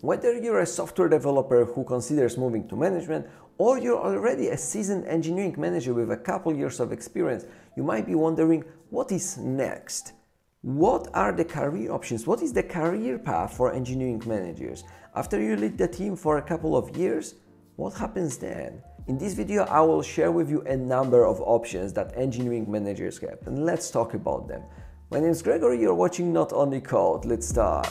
Whether you're a software developer who considers moving to management or you're already a seasoned engineering manager with a couple years of experience, you might be wondering what is next? What are the career options? What is the career path for engineering managers? After you lead the team for a couple of years, what happens then? In this video, I will share with you a number of options that engineering managers have, and let's talk about them. My name is Gregory, you're watching Not Only Code. Let's start.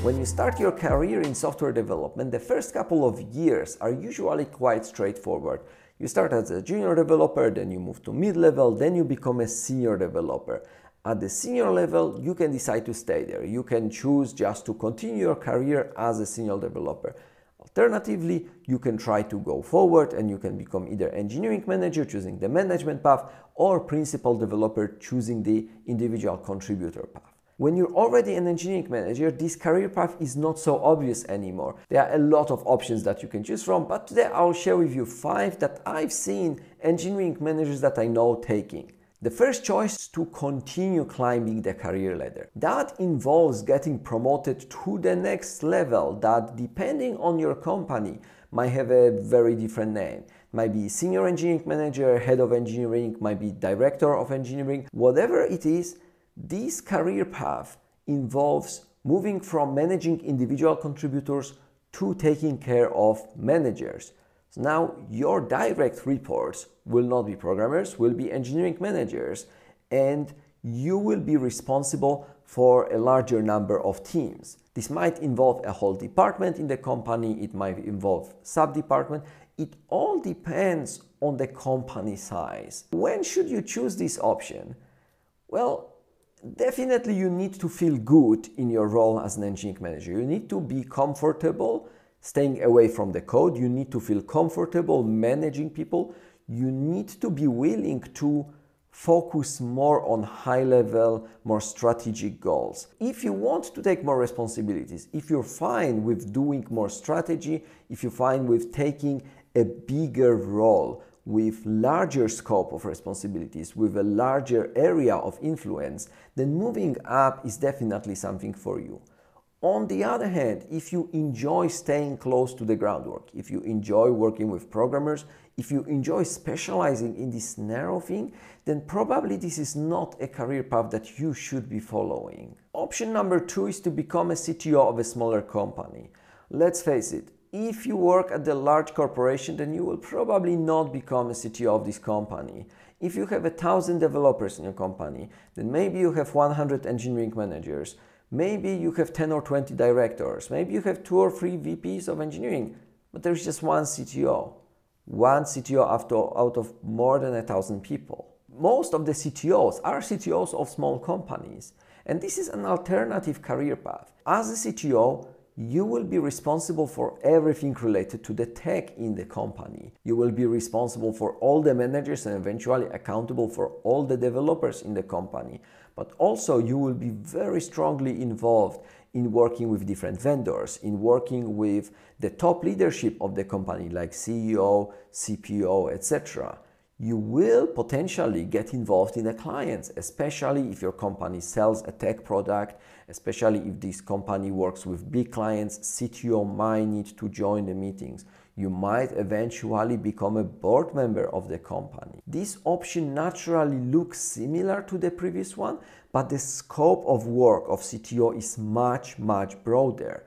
When you start your career in software development, the first couple of years are usually quite straightforward. You start as a junior developer, then you move to mid-level, then you become a senior developer. At the senior level, you can decide to stay there. You can choose just to continue your career as a senior developer. Alternatively, you can try to go forward and you can become either engineering manager choosing the management path or principal developer choosing the individual contributor path. When you're already an engineering manager, this career path is not so obvious anymore. There are a lot of options that you can choose from, but today I'll share with you five that I've seen engineering managers that I know taking. The first choice is to continue climbing the career ladder. That involves getting promoted to the next level that depending on your company might have a very different name. Might be senior engineering manager, head of engineering, might be director of engineering, whatever it is, this career path involves moving from managing individual contributors to taking care of managers. So now your direct reports will not be programmers, will be engineering managers, and you will be responsible for a larger number of teams. This might involve a whole department in the company, it might involve sub-department. It all depends on the company size. When should you choose this option? Well, definitely you need to feel good in your role as an engineering manager. You need to be comfortable staying away from the code. You need to feel comfortable managing people. You need to be willing to focus more on high level, more strategic goals. If you want to take more responsibilities, if you're fine with doing more strategy, if you're fine with taking a bigger role, with larger scope of responsibilities, with a larger area of influence, then moving up is definitely something for you. On the other hand, if you enjoy staying close to the groundwork, if you enjoy working with programmers, if you enjoy specializing in this narrow thing, then probably this is not a career path that you should be following. Option number two is to become a CTO of a smaller company. Let's face it, if you work at the large corporation, then you will probably not become a CTO of this company. If you have a thousand developers in your company, then maybe you have 100 engineering managers. Maybe you have 10 or 20 directors. Maybe you have two or three VPs of engineering, but there's just one CTO. One CTO after, out of more than a thousand people. Most of the CTOs are CTOs of small companies. And this is an alternative career path. As a CTO, you will be responsible for everything related to the tech in the company. You will be responsible for all the managers and eventually accountable for all the developers in the company. But also you will be very strongly involved in working with different vendors, in working with the top leadership of the company like CEO, CPO, etc you will potentially get involved in the clients, especially if your company sells a tech product, especially if this company works with big clients, CTO might need to join the meetings. You might eventually become a board member of the company. This option naturally looks similar to the previous one, but the scope of work of CTO is much, much broader.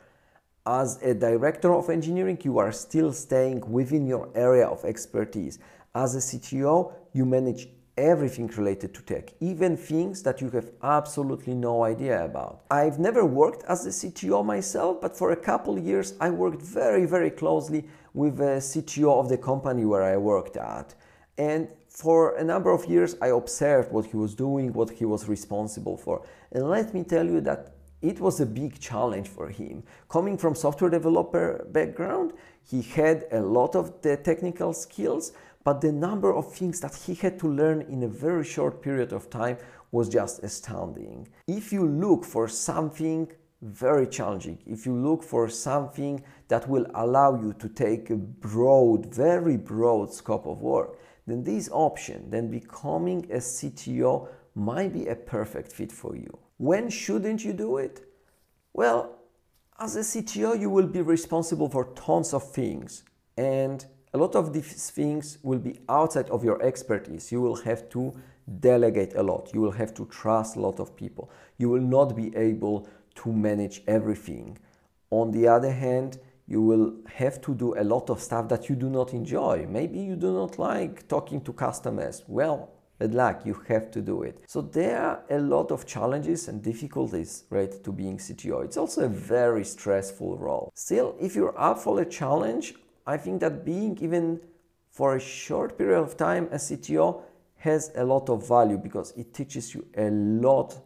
As a director of engineering, you are still staying within your area of expertise as a CTO, you manage everything related to tech, even things that you have absolutely no idea about. I've never worked as a CTO myself, but for a couple years I worked very, very closely with the CTO of the company where I worked at. And for a number of years I observed what he was doing, what he was responsible for. And let me tell you that it was a big challenge for him. Coming from software developer background, he had a lot of the technical skills, but the number of things that he had to learn in a very short period of time was just astounding. If you look for something very challenging, if you look for something that will allow you to take a broad, very broad scope of work, then this option, then becoming a CTO might be a perfect fit for you. When shouldn't you do it? Well, as a CTO, you will be responsible for tons of things, and a lot of these things will be outside of your expertise. You will have to delegate a lot. You will have to trust a lot of people. You will not be able to manage everything. On the other hand, you will have to do a lot of stuff that you do not enjoy. Maybe you do not like talking to customers. Well, bad luck, you have to do it. So there are a lot of challenges and difficulties related to being CTO. It's also a very stressful role. Still, if you're up for a challenge, I think that being even for a short period of time a CTO has a lot of value because it teaches you a lot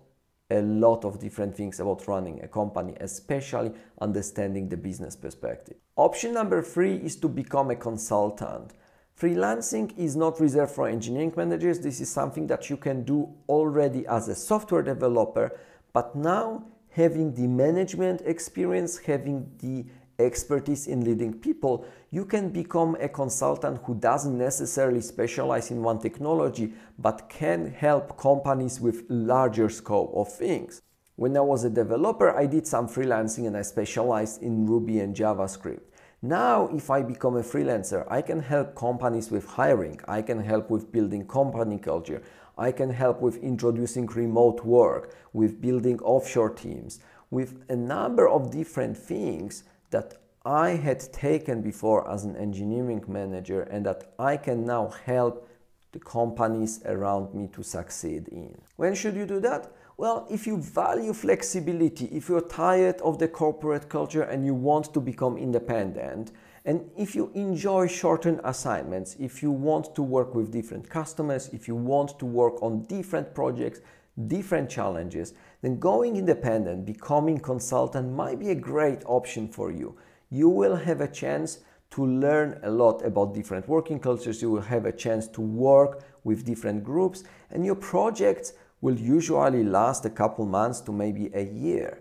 a lot of different things about running a company, especially understanding the business perspective. Option number three is to become a consultant. Freelancing is not reserved for engineering managers. This is something that you can do already as a software developer, but now having the management experience, having the expertise in leading people, you can become a consultant who doesn't necessarily specialize in one technology, but can help companies with larger scope of things. When I was a developer, I did some freelancing and I specialized in Ruby and JavaScript. Now, if I become a freelancer, I can help companies with hiring, I can help with building company culture, I can help with introducing remote work, with building offshore teams, with a number of different things that I had taken before as an engineering manager and that I can now help the companies around me to succeed in. When should you do that? Well, if you value flexibility, if you're tired of the corporate culture and you want to become independent, and if you enjoy shortened assignments, if you want to work with different customers, if you want to work on different projects, different challenges, then going independent, becoming consultant might be a great option for you. You will have a chance to learn a lot about different working cultures. You will have a chance to work with different groups, and your projects will usually last a couple months to maybe a year.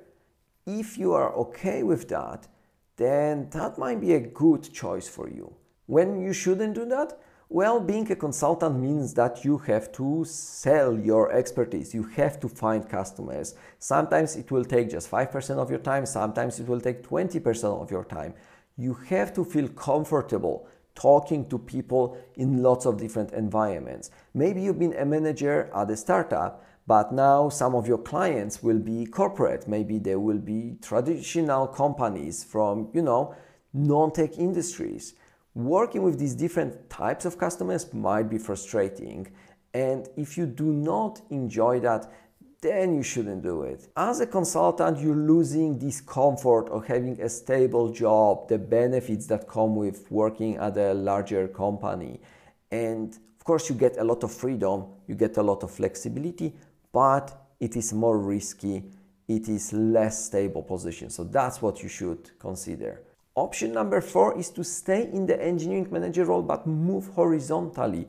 If you are okay with that, then that might be a good choice for you. When you shouldn't do that? Well, being a consultant means that you have to sell your expertise. You have to find customers. Sometimes it will take just 5% of your time, sometimes it will take 20% of your time. You have to feel comfortable talking to people in lots of different environments. Maybe you've been a manager at a startup, but now some of your clients will be corporate. Maybe they will be traditional companies from, you know, non-tech industries. Working with these different types of customers might be frustrating. And if you do not enjoy that, then you shouldn't do it. As a consultant, you're losing this comfort of having a stable job, the benefits that come with working at a larger company. And of course, you get a lot of freedom, you get a lot of flexibility, but it is more risky, it is less stable position. So that's what you should consider. Option number four is to stay in the engineering manager role but move horizontally.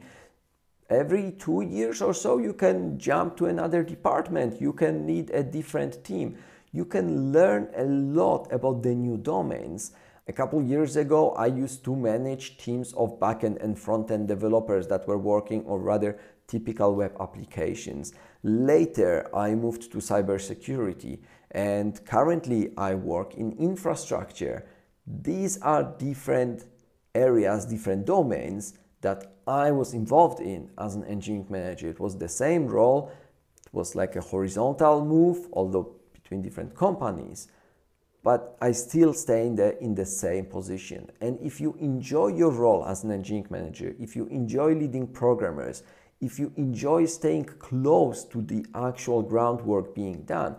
Every two years or so, you can jump to another department. You can lead a different team. You can learn a lot about the new domains. A couple years ago, I used to manage teams of backend and front-end developers that were working on rather typical web applications. Later, I moved to cybersecurity and currently I work in infrastructure. These are different areas, different domains that I was involved in as an engineering manager. It was the same role, it was like a horizontal move, although between different companies but I still stay in the, in the same position. And if you enjoy your role as an engineering manager, if you enjoy leading programmers, if you enjoy staying close to the actual groundwork being done,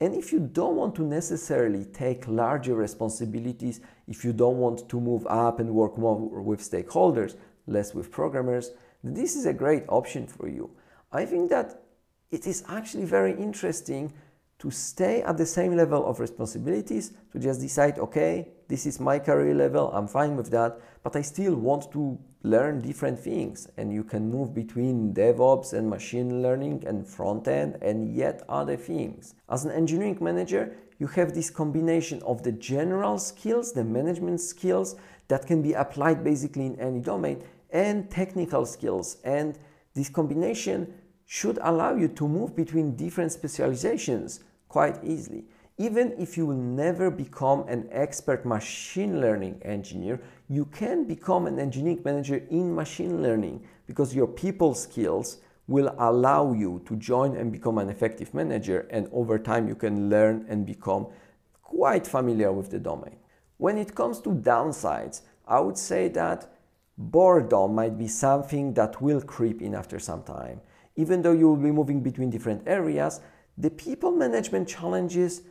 and if you don't want to necessarily take larger responsibilities, if you don't want to move up and work more with stakeholders, less with programmers, this is a great option for you. I think that it is actually very interesting to stay at the same level of responsibilities, to just decide, okay, this is my career level, I'm fine with that, but I still want to learn different things. And you can move between DevOps and machine learning and front end and yet other things. As an engineering manager, you have this combination of the general skills, the management skills that can be applied basically in any domain, and technical skills. And this combination should allow you to move between different specializations quite easily. Even if you will never become an expert machine learning engineer, you can become an engineering manager in machine learning because your people skills will allow you to join and become an effective manager and over time you can learn and become quite familiar with the domain. When it comes to downsides, I would say that boredom might be something that will creep in after some time. Even though you will be moving between different areas, the people management challenges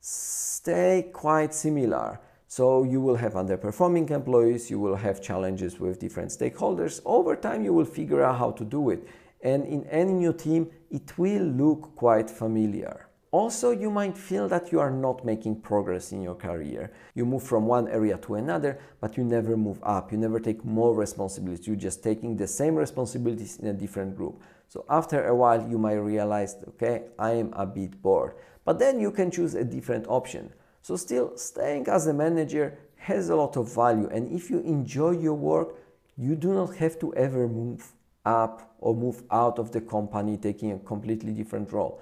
stay quite similar. So you will have underperforming employees, you will have challenges with different stakeholders. Over time, you will figure out how to do it. And in any new team, it will look quite familiar. Also, you might feel that you are not making progress in your career. You move from one area to another, but you never move up. You never take more responsibilities. You're just taking the same responsibilities in a different group. So after a while, you might realize, okay, I am a bit bored. But then you can choose a different option. So still, staying as a manager has a lot of value. And if you enjoy your work, you do not have to ever move up or move out of the company taking a completely different role.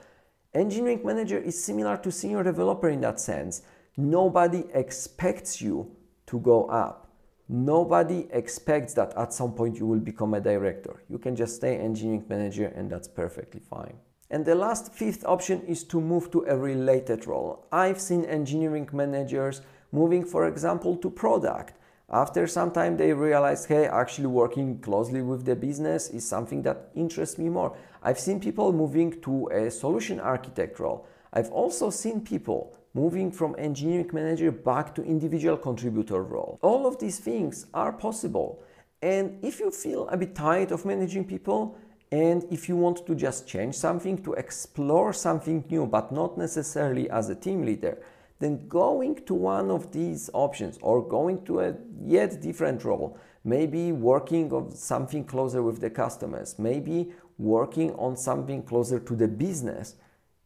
Engineering manager is similar to senior developer in that sense. Nobody expects you to go up. Nobody expects that at some point you will become a director. You can just stay engineering manager and that's perfectly fine. And the last fifth option is to move to a related role. I've seen engineering managers moving, for example, to product. After some time, they realize, hey, actually working closely with the business is something that interests me more. I've seen people moving to a solution architect role. I've also seen people moving from engineering manager back to individual contributor role. All of these things are possible. And if you feel a bit tired of managing people, and if you want to just change something, to explore something new, but not necessarily as a team leader, then going to one of these options or going to a yet different role, maybe working on something closer with the customers, maybe working on something closer to the business,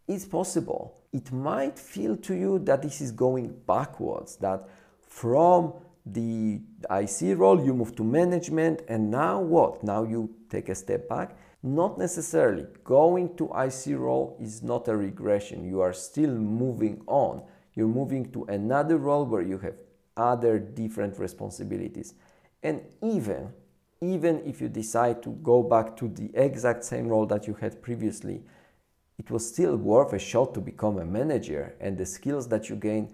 is possible. It might feel to you that this is going backwards, that from the IC role you move to management, and now what? Now you take a step back. Not necessarily. Going to IC role is not a regression. You are still moving on you're moving to another role where you have other different responsibilities. And even, even if you decide to go back to the exact same role that you had previously, it was still worth a shot to become a manager and the skills that you gain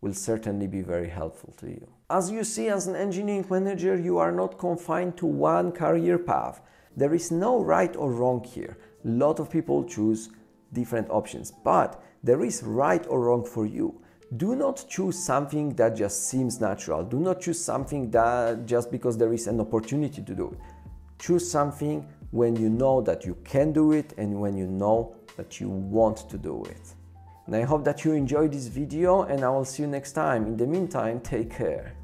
will certainly be very helpful to you. As you see, as an engineering manager, you are not confined to one career path. There is no right or wrong here. A lot of people choose different options, but there is right or wrong for you. Do not choose something that just seems natural. Do not choose something that just because there is an opportunity to do it. Choose something when you know that you can do it and when you know that you want to do it. And I hope that you enjoyed this video and I will see you next time. In the meantime, take care.